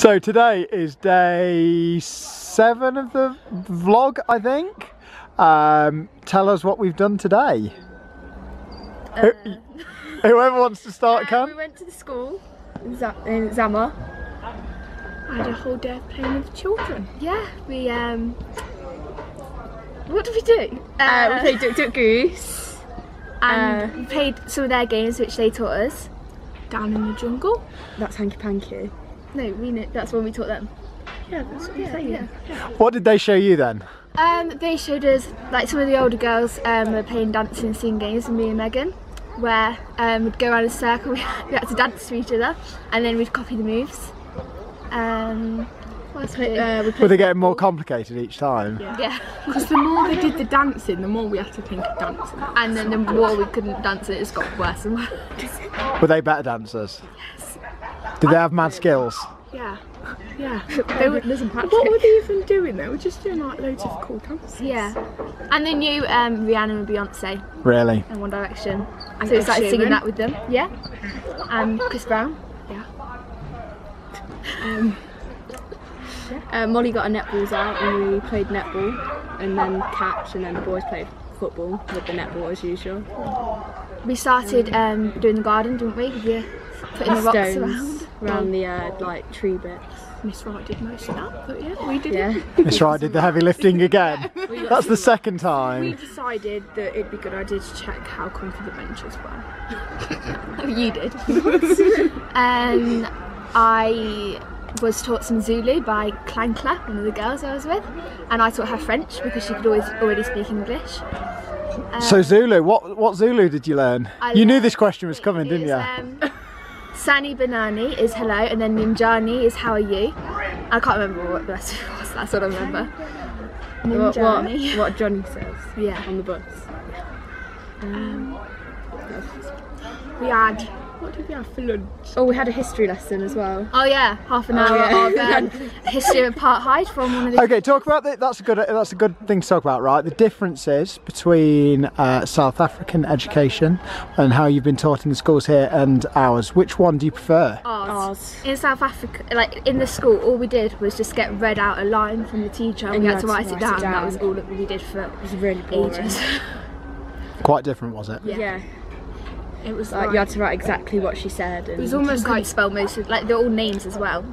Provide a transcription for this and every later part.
So today is day seven of the vlog, I think. Um, tell us what we've done today. Who- Whoever wants to start Uh, can. we went to the school in, Z- in Zama. I had a whole day of playing with children. Yeah, we um. What did we do? Uh, we played Duck Duck Goose, and we played some of their games which they taught us. Down in the jungle. That's Hanky Panky. No, we kn- that's when we taught them. Yeah, that's what I'm Yeah, saying. yeah. What did they show you then? Um, they showed us like some of the older girls um, were playing dancing and singing games with me and Megan, where um, we'd go around a circle. We had to dance to each other, and then we'd copy the moves. Um, what else did we do? Uh, we Were they getting more complicated each time? yeah, Because the more they did the dancing, the more we had to think of dancing. and then the more we couldn't dance, it just got worse and worse. Were they better dancers? Yes. Did they have mad skills? Yeah. Yeah. They were, what were they even doing? They were just doing like loads of cool dances. Yeah, and they knew um, Rihanna and Beyonce Really? in One Direction, And so we Ed started singing that with them. Yeah, and Chris Brown. Um, Uh, Molly got her netballs out and we played netball and then catch and then the boys played football with the netball as usual. We started um, doing the garden, didn't we? Yeah. putting the rocks Stones around. Around the uh, like tree bits. Miss Wright did most of that, but yeah, we did Yeah. it. Miss Wright did the heavy lifting again. That's the second time. We time. decided that it'd be a good idea to check how comfy the benches were. you did. and I was taught some Zulu by Clankla, one of the girls I was with, and I taught her French because she could always already speak English. So Zulu, what what Zulu did you learn? I You knew this question was coming, didn't you? Um, Sani Banani is hello, and then Nimjani is how are you. I can't remember what the rest of it was. That's what I remember. What, what, what Johnny says Yeah. on the bus. Um, we had, what did we have for lunch? Oh, we had a history lesson as well. Oh yeah, half an hour yeah. of um, history of apartheid from one of the. Okay, talk about that. That's a good. That's a good thing to talk about, right? The differences between uh, South African education and how you've been taught in the schools here and ours. Which one do you prefer? Ours. Ours. In South Africa, like in the school, all we did was just get read out a line from the teacher, and, And we you had to write, it, down. That was all that we did for It was really boring. ages. Quite different, was it? Yeah. It was Like like, you had to write exactly what she said. And it was almost like spell most of like they're all names as well.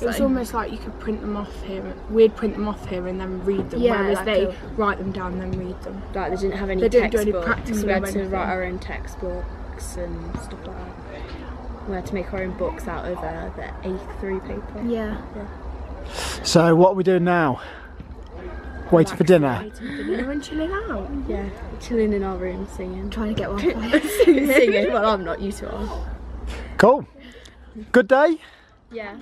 It was So- almost like you could print them off here. We'd print them off here and then read them. Yeah, whereas like they a- write them down and then read them. like they didn't have any They didn't do any practice. we had to anything. write our own textbooks and stuff like that. We had to make our own books out of uh, the A3 paper. Yeah. So what are we doing now? Waiting for dinner. Waiting for dinner and chilling out. Yeah, chilling in our room singing. Trying to get Wi-Fi. singing. Well, I'm not used to it. Cool. Good day. Yeah.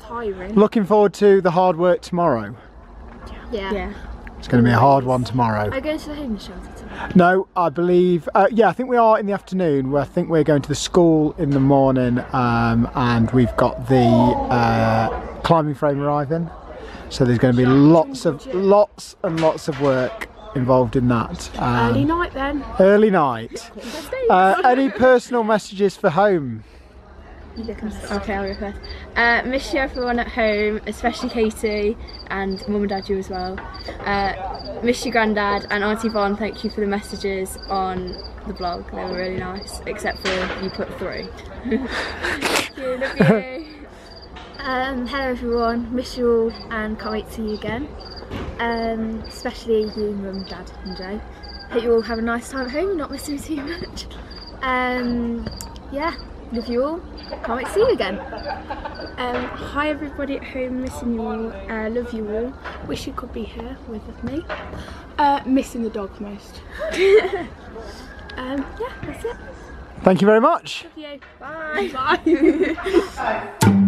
Tiring. Looking forward to the hard work tomorrow. yeah. Yeah. It's going to be a hard one tomorrow. Are you going to the homeless shelter tomorrow? No, I believe. Uh, yeah, I think we are in the afternoon. I think we're going to the school in the morning, um, and we've got the uh, climbing frame arriving. So there's going to be lots of lots and lots of work involved in that. Um, Early night then. early night. Uh, any personal messages for home? Okay, I'll go first. Uh, miss you everyone at home, especially Katie and mum and dad you as well. Uh, miss you granddad and Auntie Vaughn. Thank you for the messages on the blog. They were really nice, except for you put three. Thank you, love you. Um, hello everyone, miss you all and can't wait to see you again. Um, especially you, mum, dad and Joe. Hope you all have a nice time at home, not missing too much. Um, yeah, love you all. Can't wait to see you again. Um, hi everybody at home, missing you all. Uh, love you all. Wish you could be here with me. Uh, missing the dog most. um, yeah, that's it. Thank you very much. Love you. Bye. Bye.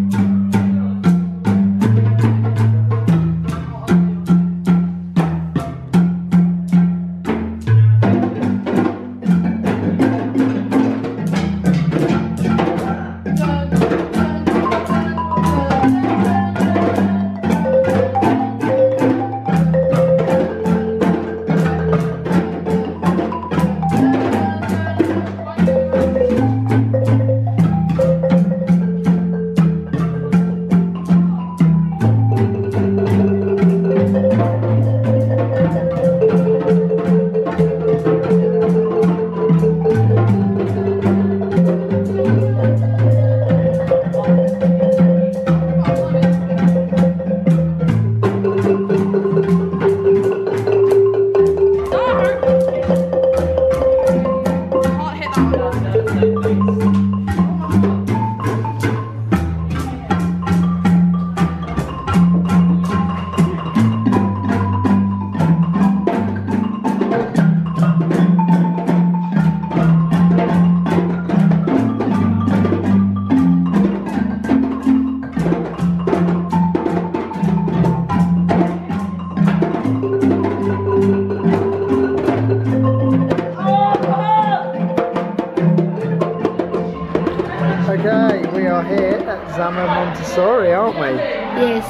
Montessori, aren't we? Yes.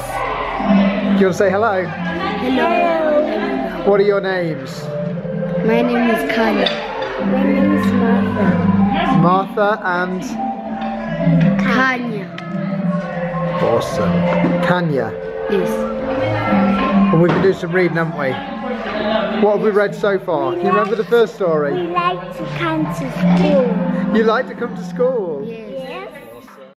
Do you want to say hello? Hello. What are your names? My name is Kanye. My name is Martha. Martha and Kanya. awesome. Kanya. Yes. And we've been doing some reading, haven't we? What have we read so far? Can you remember the first story? We story? like to come to school. You like to come to school? Yes.